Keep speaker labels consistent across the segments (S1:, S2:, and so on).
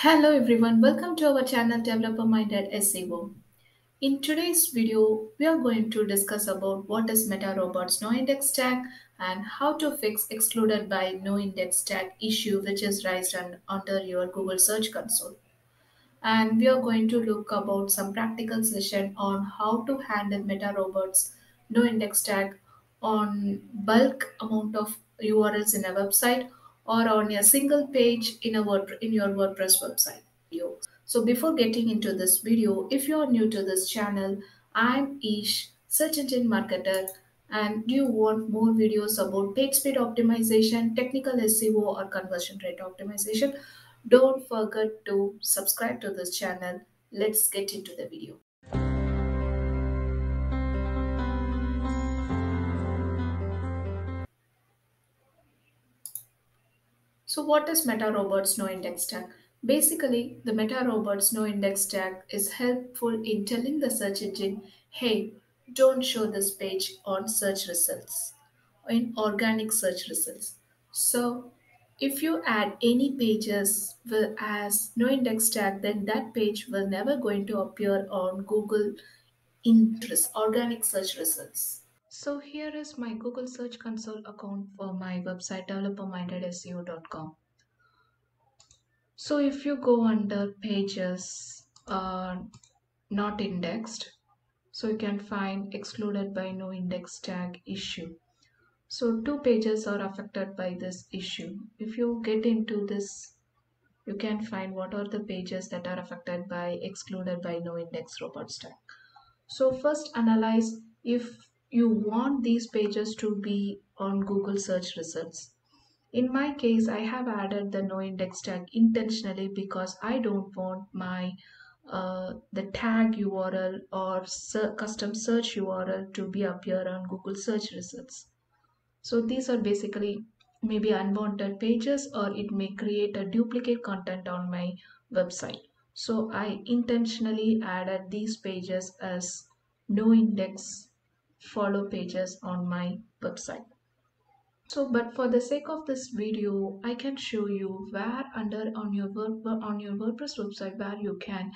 S1: Hello everyone, welcome to our channel Developer Minded SEO. In today's video, we are going to discuss about what is MetaRobots no index tag and how to fix excluded by no index tag issue which is raised under your Google Search Console. And we are going to look about some practical session on how to handle MetaRobots no index tag on bulk amount of URLs in a website or on a single page in a Word, in your WordPress website. So before getting into this video, if you are new to this channel, I'm Esh, search engine marketer, and do you want more videos about page speed optimization, technical SEO, or conversion rate optimization, don't forget to subscribe to this channel. Let's get into the video. So what is MetaRobots no index tag? Basically, the MetaRobots no index tag is helpful in telling the search engine, hey, don't show this page on search results, in organic search results. So if you add any pages as no index tag, then that page will never going to appear on Google interest organic search results. So here is my Google Search Console account for my website developermindedseo.com. So if you go under pages uh, not indexed, so you can find excluded by no index tag issue. So two pages are affected by this issue. If you get into this, you can find what are the pages that are affected by excluded by no index robots tag. So first analyze if you want these pages to be on Google search results. In my case, I have added the no index tag intentionally because I don't want my uh, the tag URL or ser custom search URL to be appear on Google search results. So these are basically maybe unwanted pages or it may create a duplicate content on my website. So I intentionally added these pages as no index follow pages on my website. So, but for the sake of this video, I can show you where under on your on your WordPress website where you can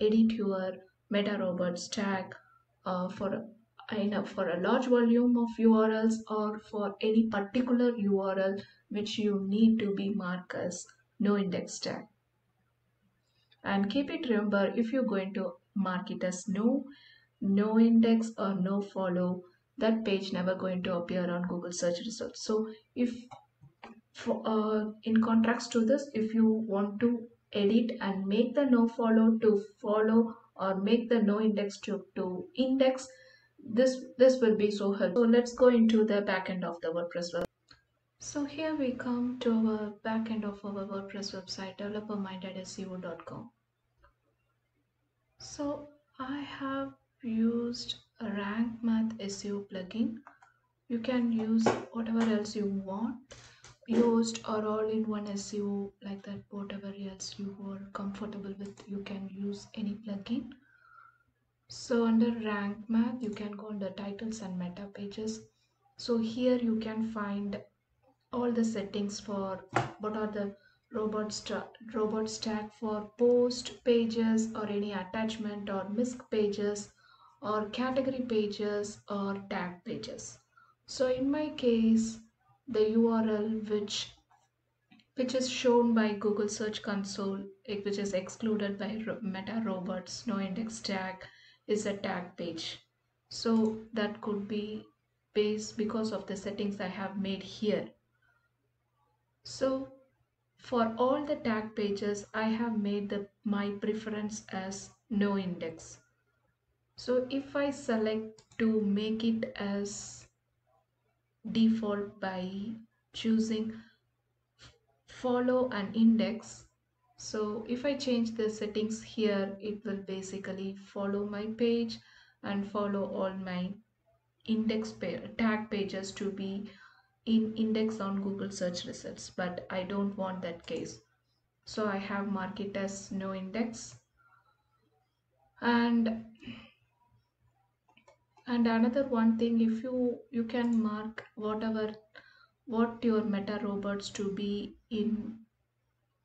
S1: edit your meta robots tag uh, for for a large volume of URLs or for any particular URL which you need to be marked as no index tag. And keep it remember if you're going to mark it as no, no index or no follow, that page never going to appear on Google search results. So if for, uh, in contrast to this, if you want to edit and make the no follow to follow or make the no index to, to index, this this will be so helpful. So let's go into the backend of the WordPress web. So here we come to our backend of our WordPress website developermindedseo.com. So I have used Rank Math SEO plugin. You can use whatever else you want. Yoast or all in one SEO like that, whatever else you are comfortable with, you can use any plugin. So under Rank Math, you can go under titles and meta pages. So here you can find all the settings for what are the robot, st robots tag for post pages or any attachment or misc pages or category pages or tag pages. So in my case, the URL which which is shown by Google Search Console, which is excluded by Meta Robots, no index tag, is a tag page. So that could be based because of the settings I have made here. So for all the tag pages, I have made the my preference as no index. So if I select to make it as default by choosing follow an index so if I change the settings here it will basically follow my page and follow all my index tag pages to be in index on Google search results but I don't want that case. So I have marked it as no index. And and another one thing if you you can mark whatever what your meta robots to be in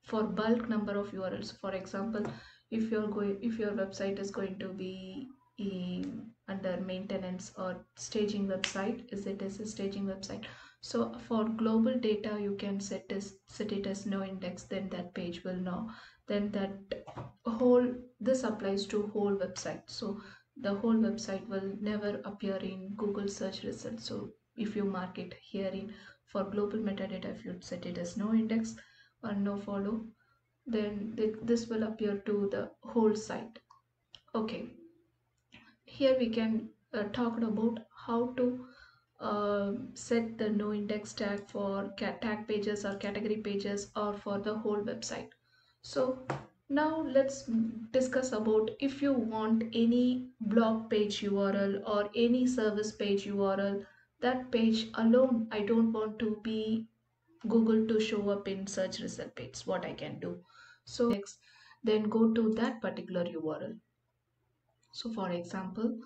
S1: for bulk number of urls for example if you're going if your website is going to be in, under maintenance or staging website is it is a staging website? So for global data you can set this set it as no index then that page will know. Then that whole this applies to whole website. So the whole website will never appear in google search results. So if you mark it here in for global metadata if you set it as no index or no follow then th this will appear to the whole site. Okay. Here we can uh, talk about how to uh, set the no index tag for tag pages or category pages or for the whole website. So now let's discuss about if you want any blog page URL or any service page URL, that page alone, I don't want to be Google to show up in search result page, what I can do. So next, then go to that particular URL. So for example,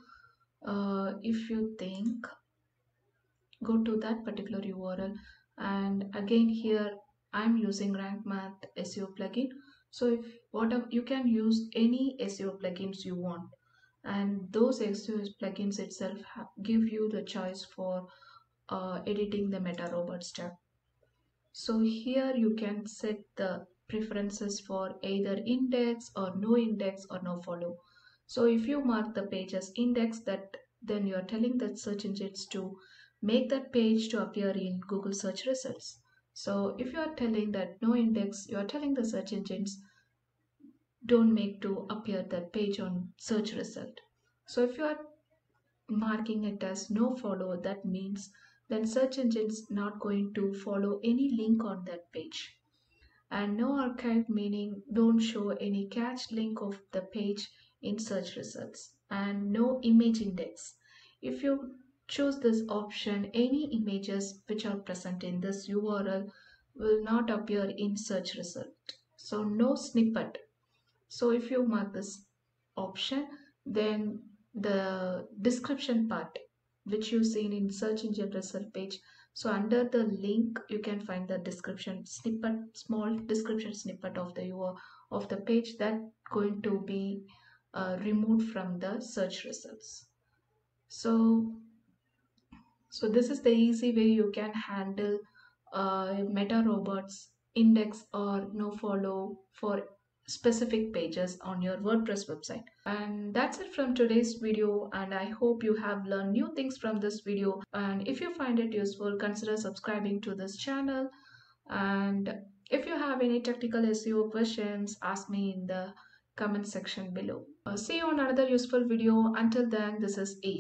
S1: uh, if you think, go to that particular URL and again here I'm using Rank Math SEO plugin. So if whatever you can use any SEO plugins you want and those SEO plugins itself give you the choice for uh, editing the meta robots tag. So here you can set the preferences for either index or no index or no follow. So if you mark the page as index that then you are telling that search engines to make that page to appear in Google search results. So if you are telling that no index, you are telling the search engines don't make to appear that page on search result. So if you are marking it as no follow, that means then search engines not going to follow any link on that page. And no archive meaning don't show any cached link of the page in search results and no image index. If you choose this option, any images which are present in this URL will not appear in search result. So no snippet so if you mark this option, then the description part, which you've seen in search engine result page. So under the link, you can find the description snippet, small description snippet of the URL of the page that going to be uh, removed from the search results. So, so this is the easy way you can handle uh, meta robots index or no follow for specific pages on your WordPress website. And that's it from today's video and I hope you have learned new things from this video and if you find it useful consider subscribing to this channel and if you have any technical SEO questions ask me in the comment section below. Uh, see you on another useful video. Until then this is E.